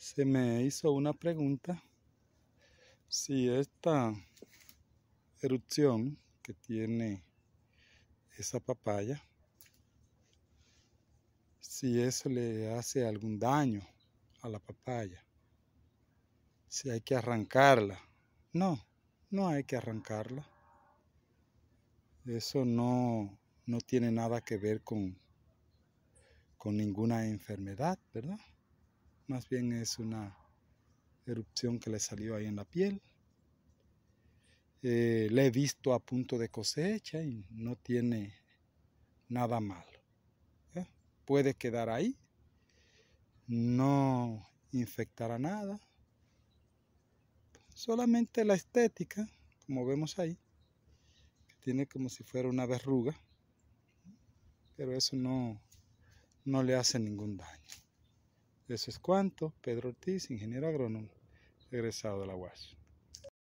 se me hizo una pregunta si esta erupción que tiene esa papaya, si eso le hace algún daño a la papaya, si hay que arrancarla. No, no hay que arrancarla. Eso no, no tiene nada que ver con, con ninguna enfermedad, ¿verdad? Más bien es una erupción que le salió ahí en la piel. Eh, le he visto a punto de cosecha y no tiene nada malo. ¿eh? Puede quedar ahí, no infectará nada. Solamente la estética, como vemos ahí, tiene como si fuera una verruga, pero eso no, no le hace ningún daño. Eso es cuanto. Pedro Ortiz, ingeniero agrónomo, egresado de la UAS.